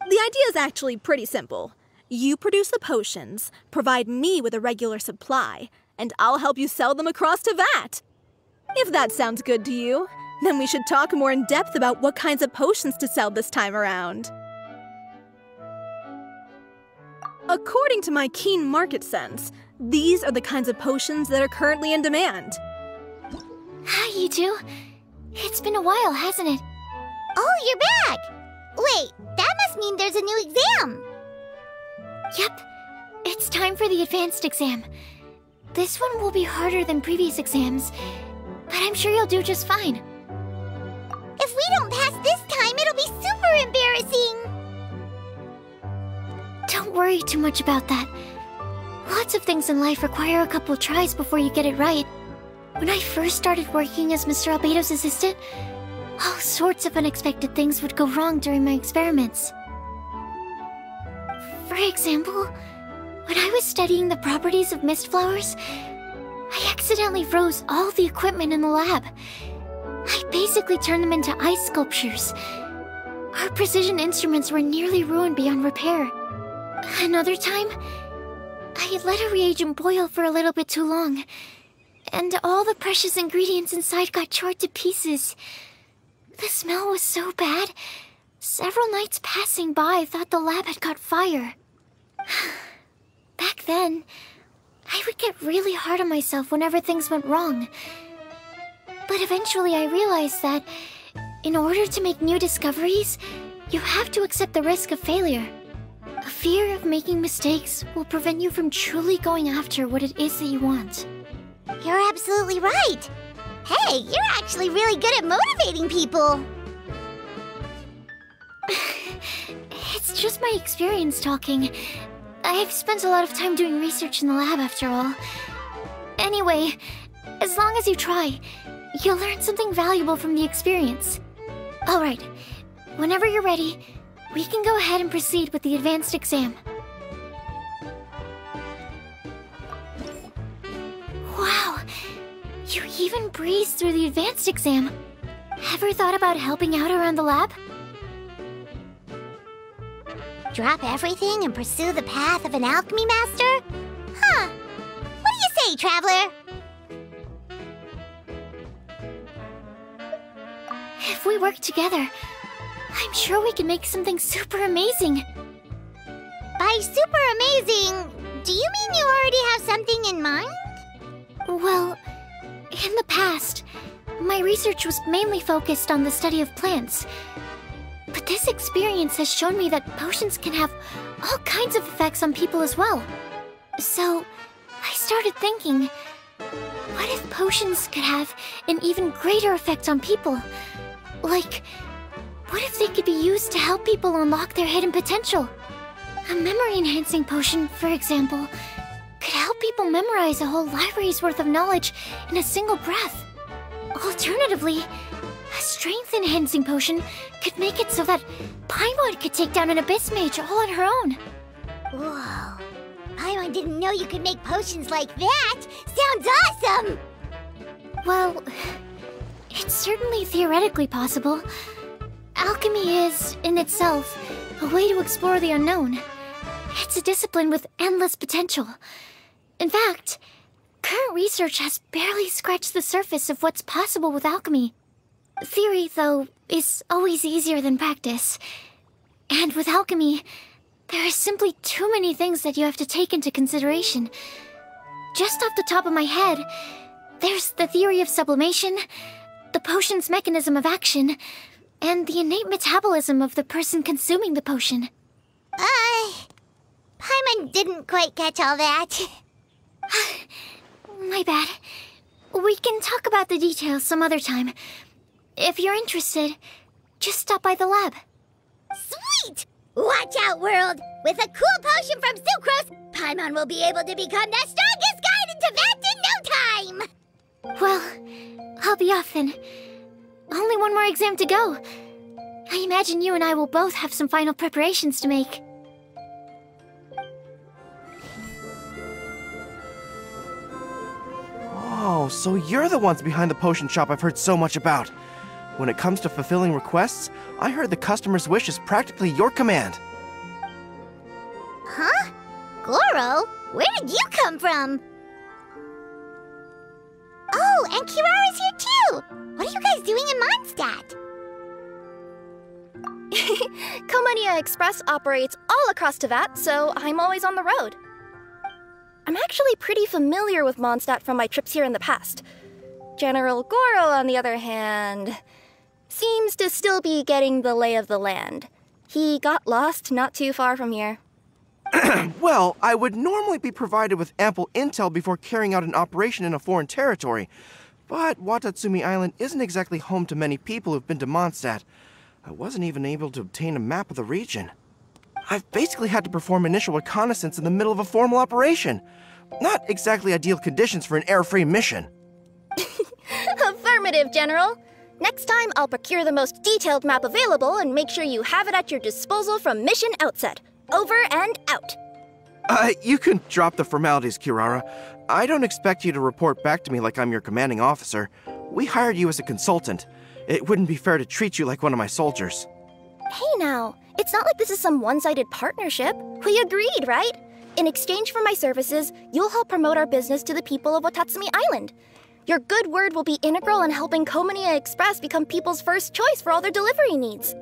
The idea is actually pretty simple. You produce the potions, provide me with a regular supply, and I'll help you sell them across Teyvat. If that sounds good to you, then we should talk more in depth about what kinds of potions to sell this time around. According to my keen market sense, these are the kinds of potions that are currently in demand. Hi, you two. It's been a while, hasn't it? Oh, you're back! Wait, that must mean there's a new exam! Yep. It's time for the advanced exam. This one will be harder than previous exams, but I'm sure you'll do just fine. If we don't pass this time, it'll be super embarrassing! Don't worry too much about that. Lots of things in life require a couple tries before you get it right. When I first started working as Mr. Albedo's assistant, all sorts of unexpected things would go wrong during my experiments. For example, when I was studying the properties of mist flowers, I accidentally froze all the equipment in the lab. I basically turned them into ice sculptures. Our precision instruments were nearly ruined beyond repair. Another time, I let a reagent boil for a little bit too long, and all the precious ingredients inside got charred to pieces. The smell was so bad, several knights passing by thought the lab had caught fire. Back then, I would get really hard on myself whenever things went wrong. But eventually I realized that in order to make new discoveries, you have to accept the risk of failure. A fear of making mistakes will prevent you from truly going after what it is that you want. You're absolutely right! Hey, you're actually really good at motivating people! it's just my experience talking. I've spent a lot of time doing research in the lab after all. Anyway, as long as you try, you'll learn something valuable from the experience. Alright, whenever you're ready, we can go ahead and proceed with the advanced exam. Wow, you even breezed through the advanced exam. Ever thought about helping out around the lab? Drop everything and pursue the path of an alchemy master? Huh. What do you say, Traveler? If we work together, I'm sure we can make something super amazing. By super amazing, do you mean you already have something in mind? Well, in the past, my research was mainly focused on the study of plants. But this experience has shown me that potions can have all kinds of effects on people as well. So, I started thinking, what if potions could have an even greater effect on people? Like, what if they could be used to help people unlock their hidden potential? A memory-enhancing potion, for example, could help people memorize a whole library's worth of knowledge in a single breath. Alternatively, a strength-enhancing potion could make it so that Paimon could take down an Abyss Mage all on her own. Whoa. Paimon didn't know you could make potions like that! Sounds awesome! Well, it's certainly theoretically possible. Alchemy is, in itself, a way to explore the unknown. It's a discipline with endless potential. In fact, current research has barely scratched the surface of what's possible with alchemy. Theory, though, is always easier than practice. And with alchemy, there are simply too many things that you have to take into consideration. Just off the top of my head, there's the theory of sublimation, the potion's mechanism of action, and the innate metabolism of the person consuming the potion. Uh, Paimon didn't quite catch all that. My bad. We can talk about the details some other time. If you're interested, just stop by the lab. Sweet! Watch out, world! With a cool potion from Sucrose, Paimon will be able to become the strongest guide in Teyvat in no time! Well, I'll be off then. Only one more exam to go. I imagine you and I will both have some final preparations to make. Oh, so you're the ones behind the potion shop I've heard so much about. When it comes to fulfilling requests, I heard the customer's wish is practically your command. Huh? Goro? Where did you come from? Oh, and Kirara's here too! What are you guys doing in Mondstadt? Komaniya Express operates all across Teyvat, so I'm always on the road. I'm actually pretty familiar with Mondstadt from my trips here in the past. General Goro, on the other hand, seems to still be getting the lay of the land. He got lost not too far from here. well, I would normally be provided with ample intel before carrying out an operation in a foreign territory. But Watatsumi Island isn't exactly home to many people who've been to Mondstadt. I wasn't even able to obtain a map of the region. I've basically had to perform initial reconnaissance in the middle of a formal operation. Not exactly ideal conditions for an air-free mission. Affirmative, General. Next time, I'll procure the most detailed map available and make sure you have it at your disposal from mission outset. Over and out. Uh, you can drop the formalities, Kirara. I don't expect you to report back to me like I'm your commanding officer. We hired you as a consultant. It wouldn't be fair to treat you like one of my soldiers. Hey now, it's not like this is some one sided partnership. We agreed, right? In exchange for my services, you'll help promote our business to the people of Watatsumi Island. Your good word will be integral in helping Komaniya Express become people's first choice for all their delivery needs.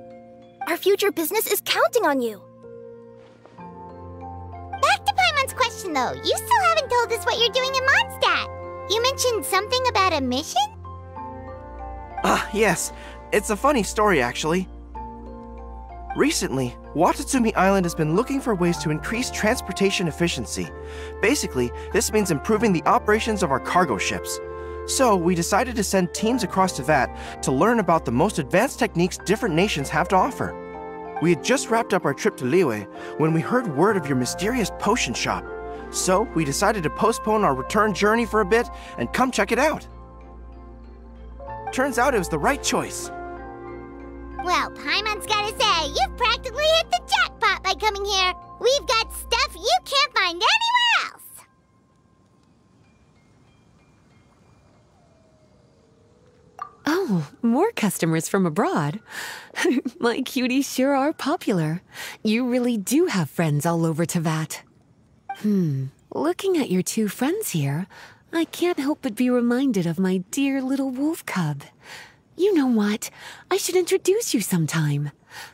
Our future business is counting on you. Question though, you still haven't told us what you're doing in Mondstadt. You mentioned something about a mission? Ah, yes. It's a funny story, actually. Recently, Watatsumi Island has been looking for ways to increase transportation efficiency. Basically, this means improving the operations of our cargo ships. So, we decided to send teams across Teyvat to learn about the most advanced techniques different nations have to offer. We had just wrapped up our trip to Liyue when we heard word of your mysterious potion shop. So, we decided to postpone our return journey for a bit and come check it out. Turns out it was the right choice. Well, Paimon's gotta say, you've practically hit the jackpot by coming here. We've got stuff you can't find anywhere Oh, more customers from abroad. My cuties sure are popular. You really do have friends all over Teyvat. Hmm, looking at your two friends here, I can't help but be reminded of my dear little wolf cub. You know what? I should introduce you sometime.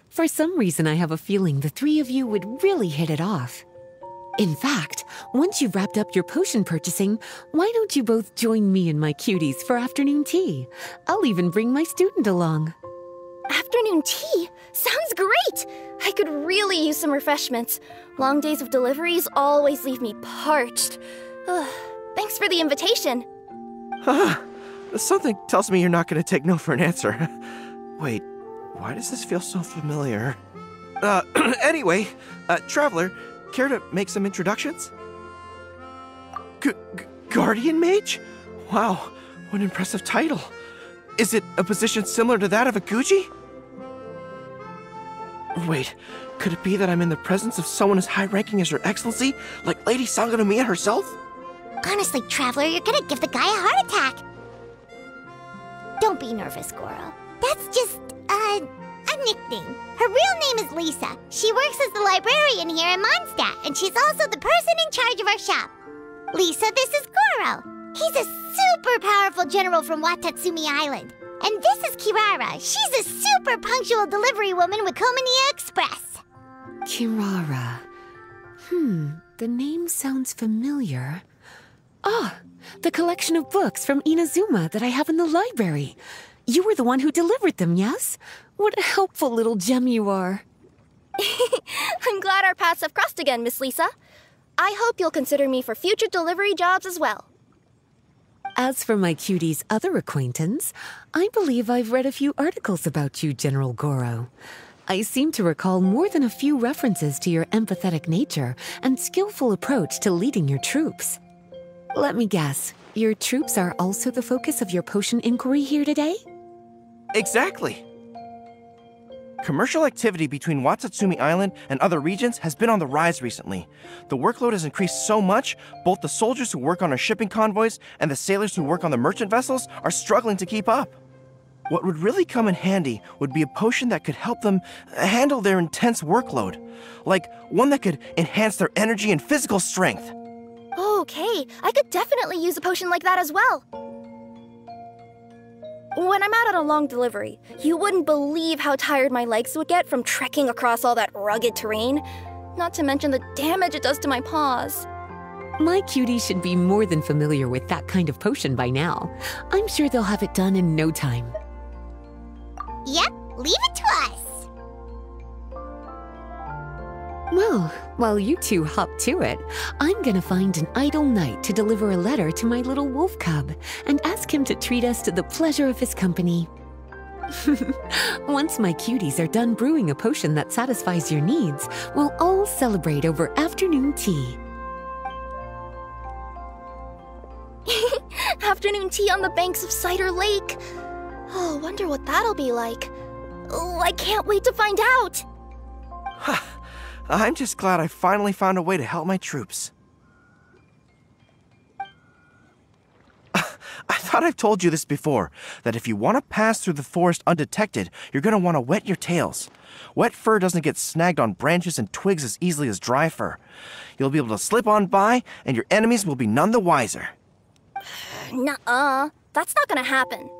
For some reason, I have a feeling the three of you would really hit it off. In fact, once you've wrapped up your potion purchasing, why don't you both join me and my cuties for afternoon tea? I'll even bring my student along. Afternoon tea? Sounds great! I could really use some refreshments. Long days of deliveries always leave me parched. Ugh, thanks for the invitation. Huh. Something tells me you're not going to take no for an answer. Wait, why does this feel so familiar? Uh, anyway, uh, Traveler, care to make some introductions? G- Guardian Mage? Wow, what an impressive title. Is it a position similar to that of a Guji? Wait, could it be that I'm in the presence of someone as high ranking as Her Excellency, like Lady Sangonomiya herself? Honestly, Traveler, you're gonna give the guy a heart attack. Don't be nervous, Goro. That's just, uh, a nickname. Her real name is Lisa. She works as the librarian here in Mondstadt, and she's also the person in charge of our shop. Lisa, this is Goro. He's a super powerful general from Watatsumi Island. And this is Kirara. She's a super punctual delivery woman with Komaniya Express. Kirara. Hmm, the name sounds familiar. Ah, the collection of books from Inazuma that I have in the library. You were the one who delivered them, yes? What a helpful little gem you are. I'm glad our paths have crossed again, Miss Lisa. I hope you'll consider me for future delivery jobs as well. As for my cutie's other acquaintance, I believe I've read a few articles about you, General Goro. I seem to recall more than a few references to your empathetic nature and skillful approach to leading your troops. Let me guess, your troops are also the focus of your potion inquiry here today? Exactly. Commercial activity between Watatsumi Island and other regions has been on the rise recently. The workload has increased so much, both the soldiers who work on our shipping convoys and the sailors who work on the merchant vessels are struggling to keep up. What would really come in handy would be a potion that could help them handle their intense workload. Like one that could enhance their energy and physical strength. Okay, I could definitely use a potion like that as well. When I'm out on a long delivery, you wouldn't believe how tired my legs would get from trekking across all that rugged terrain. Not to mention the damage it does to my paws. My cutie should be more than familiar with that kind of potion by now. I'm sure they'll have it done in no time. Yep, leave it to us. Well, while you two hop to it, I'm gonna find an idle knight to deliver a letter to my little wolf cub and ask him to treat us to the pleasure of his company. Once my cuties are done brewing a potion that satisfies your needs, we'll all celebrate over afternoon tea. Afternoon tea on the banks of Cider Lake. Oh, wonder what that'll be like. Oh, I can't wait to find out. I'm just glad I finally found a way to help my troops. I thought I've told you this before, that if you want to pass through the forest undetected, you're going to want to wet your tails. Wet fur doesn't get snagged on branches and twigs as easily as dry fur. You'll be able to slip on by, and your enemies will be none the wiser. Nuh-uh. That's not gonna happen.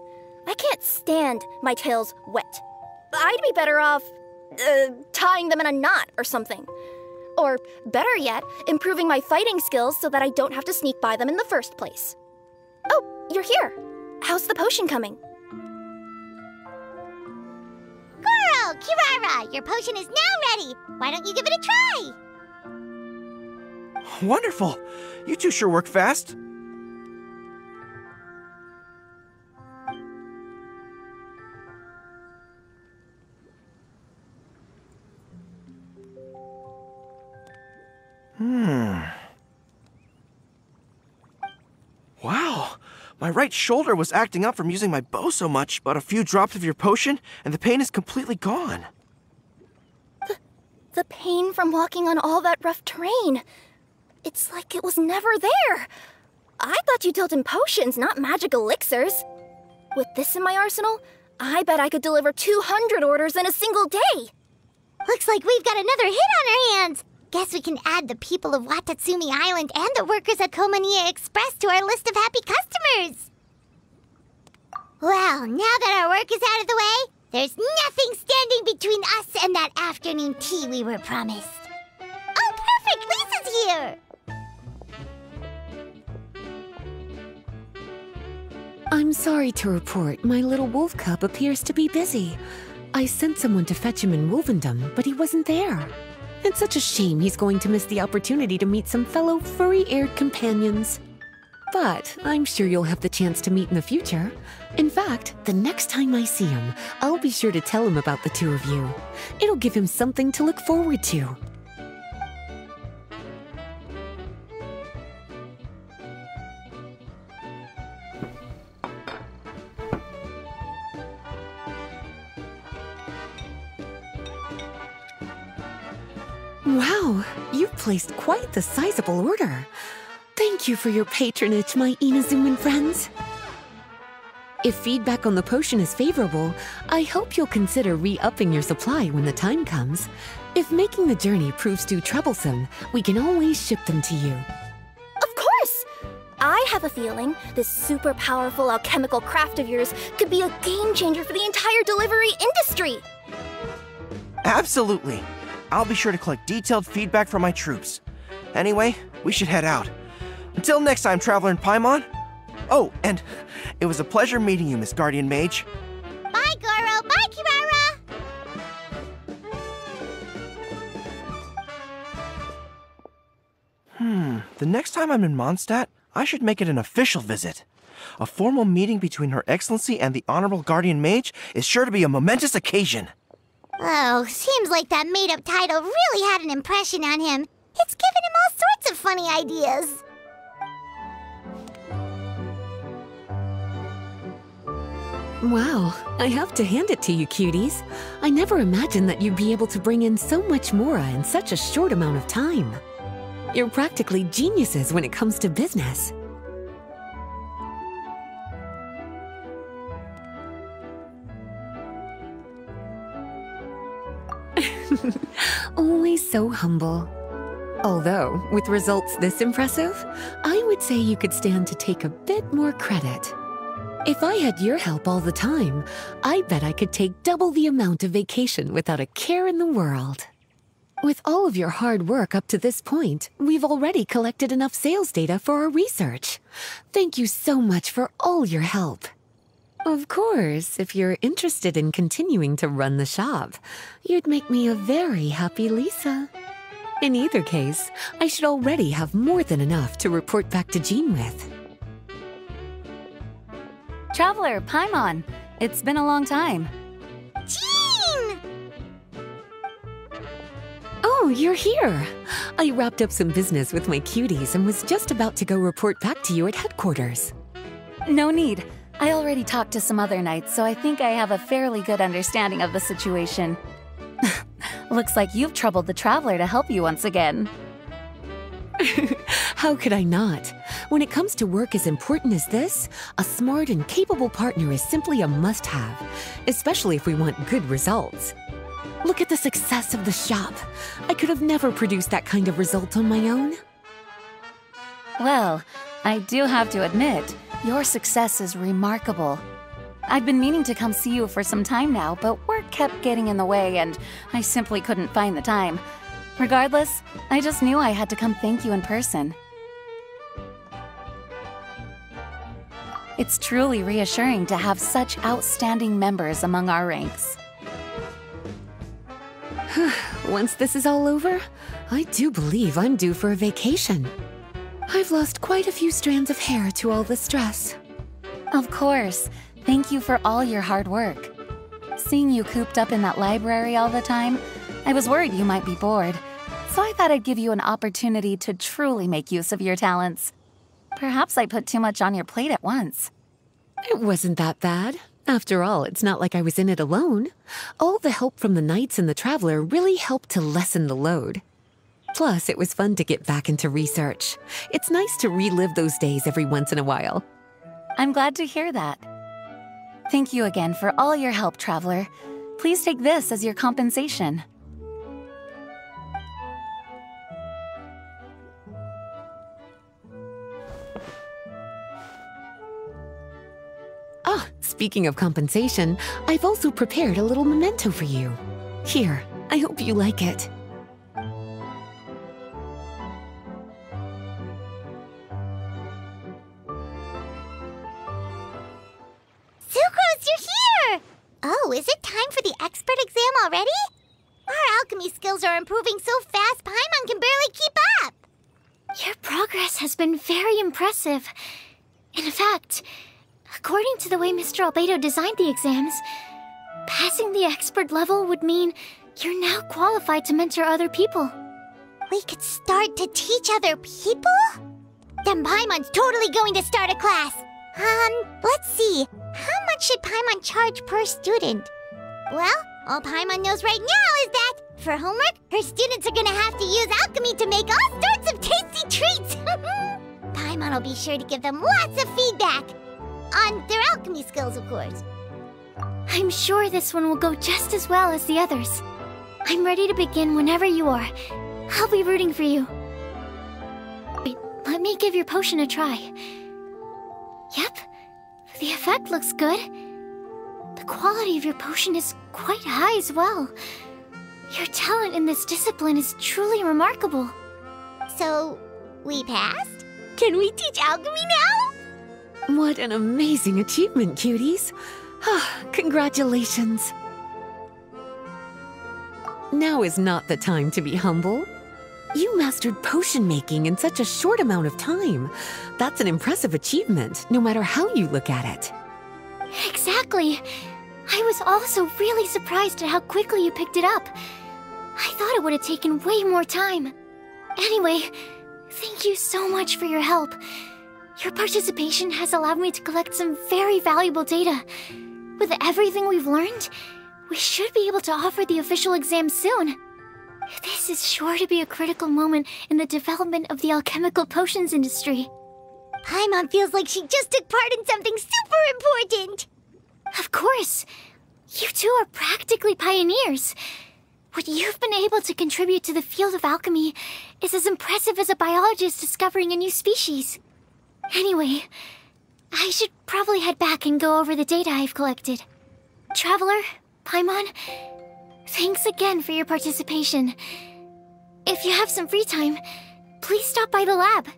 I can't stand my tails wet. I'd be better off uh, tying them in a knot or something. Or, better yet, improving my fighting skills so that I don't have to sneak by them in the first place. Oh, you're here. How's the potion coming? Goro, Kirara, your potion is now ready. Why don't you give it a try? Wonderful! You two sure work fast. Hmm. Wow. My right shoulder was acting up from using my bow so much, but a few drops of your potion, and the pain is completely gone. The the pain from walking on all that rough terrain. It's like it was never there. I thought you dealt in potions, not magic elixirs. With this in my arsenal, I bet I could deliver 200 orders in a single day. Looks like we've got another hit on our hands. Guess we can add the people of Watatsumi Island and the workers at Komaniya Express to our list of happy customers. Well, now that our work is out of the way, there's nothing standing between us and that afternoon tea we were promised. Oh, perfect! Lisa's here! I'm sorry to report my little wolf cub appears to be busy. I sent someone to fetch him in Wolvendom, but he wasn't there. It's such a shame he's going to miss the opportunity to meet some fellow furry-eared companions. But I'm sure you'll have the chance to meet in the future. In fact, the next time I see him, I'll be sure to tell him about the two of you. It'll give him something to look forward to. Placed quite the sizable order. Thank you for your patronage, my Inazuman friends. If feedback on the potion is favorable, I hope you'll consider re-upping your supply when the time comes. If making the journey proves too troublesome, we can always ship them to you. Of course! I have a feeling this super powerful alchemical craft of yours could be a game changer for the entire delivery industry. Absolutely. I'll be sure to collect detailed feedback from my troops. Anyway, we should head out. Until next time, Traveler in Paimon. Oh, and it was a pleasure meeting you, Miss Guardian Mage. Bye, Goro! Bye, Kirara! Hmm, the next time I'm in Mondstadt, I should make it an official visit. A formal meeting between Her Excellency and the Honorable Guardian Mage is sure to be a momentous occasion. Oh, seems like that made-up title really had an impression on him. It's given him all sorts of funny ideas. Wow, I have to hand it to you, cuties. I never imagined that you'd be able to bring in so much mora in such a short amount of time. You're practically geniuses when it comes to business. Always so humble. Although, with results this impressive, I would say you could stand to take a bit more credit. If I had your help all the time, I bet I could take double the amount of vacation without a care in the world. With all of your hard work up to this point, we've already collected enough sales data for our research. Thank you so much for all your help. Of course, if you're interested in continuing to run the shop, you'd make me a very happy Lisa. In either case, I should already have more than enough to report back to Jean with. Traveler, Paimon, it's been a long time. Jean! Oh, you're here. I wrapped up some business with my cuties and was just about to go report back to you at headquarters. No need. I already talked to some other knights, so I think I have a fairly good understanding of the situation. Looks like you've troubled the Traveler to help you once again. How could I not? When it comes to work as important as this, a smart and capable partner is simply a must-have, especially if we want good results. Look at the success of the shop. I could have never produced that kind of result on my own. Well, I do have to admit, your success is remarkable. I've been meaning to come see you for some time now, but work kept getting in the way and I simply couldn't find the time. Regardless, I just knew I had to come thank you in person. It's truly reassuring to have such outstanding members among our ranks. Once this is all over, I do believe I'm due for a vacation. I've lost quite a few strands of hair to all the stress. Of course. Thank you for all your hard work. Seeing you cooped up in that library all the time, I was worried you might be bored. So I thought I'd give you an opportunity to truly make use of your talents. Perhaps I put too much on your plate at once. It wasn't that bad. After all, it's not like I was in it alone. All the help from the Knights and the Traveler really helped to lessen the load. Plus, it was fun to get back into research. It's nice to relive those days every once in a while. I'm glad to hear that. Thank you again for all your help, Traveler. Please take this as your compensation. Ah, speaking of compensation, I've also prepared a little memento for you. Here, I hope you like it. Sucrose, you're here! Oh, is it time for the expert exam already? Our alchemy skills are improving so fast, Paimon can barely keep up! Your progress has been very impressive. In fact, according to the way Mr. Albedo designed the exams, passing the expert level would mean you're now qualified to mentor other people. We could start to teach other people? Then Paimon's totally going to start a class. Um, let's see. How much should Paimon charge per student? Well, all Paimon knows right now is that, for homework, her students are gonna have to use alchemy to make all sorts of tasty treats! Paimon will be sure to give them lots of feedback. On their alchemy skills, of course. I'm sure this one will go just as well as the others. I'm ready to begin whenever you are. I'll be rooting for you. Wait, let me give your potion a try. Yep, the effect looks good. The quality of your potion is quite high as well. Your talent in this discipline is truly remarkable. So, we passed? Can we teach alchemy now? What an amazing achievement, cuties. Ah, Congratulations. Now is not the time to be humble. You mastered potion making in such a short amount of time. That's an impressive achievement, no matter how you look at it. Exactly. I was also really surprised at how quickly you picked it up. I thought it would have taken way more time. Anyway, thank you so much for your help. Your participation has allowed me to collect some very valuable data. With everything we've learned, we should be able to offer the official exam soon. This is sure to be a critical moment in the development of the alchemical potions industry. Paimon feels like she just took part in something super important. Of course. You two are practically pioneers. What you've been able to contribute to the field of alchemy is as impressive as a biologist discovering a new species. Anyway, I should probably head back and go over the data I've collected. Traveler, Paimon, thanks again for your participation. If you have some free time, please stop by the lab.